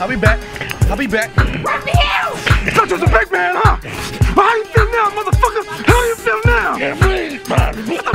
I'll be back. I'll be back. What the hell? Such as a big man, huh? How you feel now, motherfucker? How you feel now? Yeah, please, man.